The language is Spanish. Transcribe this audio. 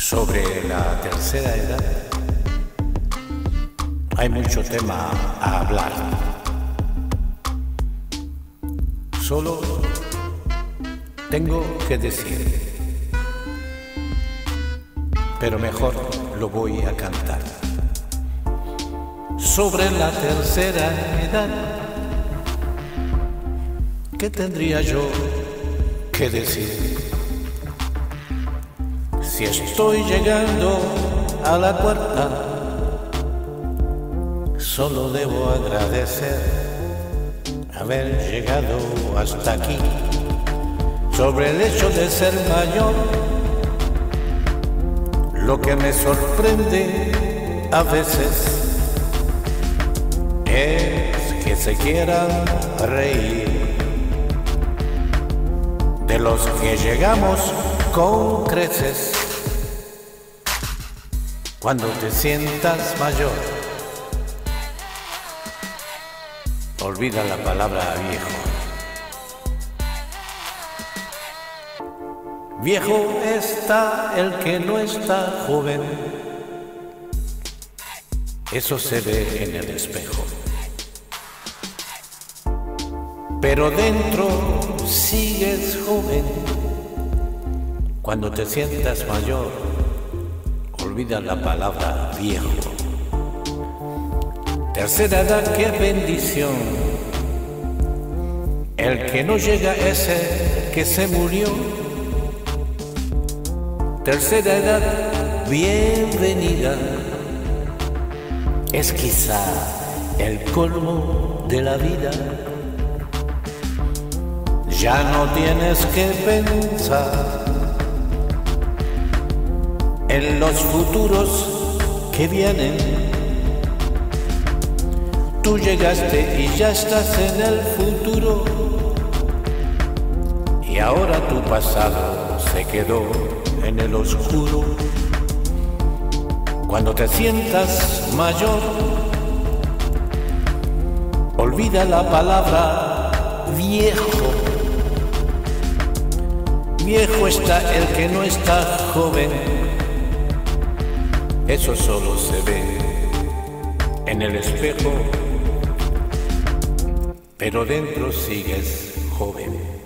Sobre la tercera edad hay mucho tema a hablar. Solo tengo que decir, pero mejor lo voy a cantar. Sobre la tercera edad, ¿qué tendría yo que decir? Si estoy llegando a la cuarta, solo debo agradecer haber llegado hasta aquí. Sobre el hecho de ser mayor, lo que me sorprende a veces es que se quieran reír de los que llegamos con creces. Cuando te sientas mayor, olvida la palabra viejo. Viejo está el que no está joven. Eso se ve en el espejo. Pero dentro sigues joven. Cuando te sientas mayor, olvida la palabra viejo. Tercera edad, qué bendición. El que no llega es el que se murió. Tercera edad, bienvenida. Es quizá el colmo de la vida. Ya no tienes que pensar en los futuros que vienen. Tú llegaste y ya estás en el futuro. Y ahora tu pasado se quedó en el oscuro. Cuando te sientas mayor, olvida la palabra viejo. Viejo está el que no está joven eso solo se ve en el espejo, pero dentro sigues joven.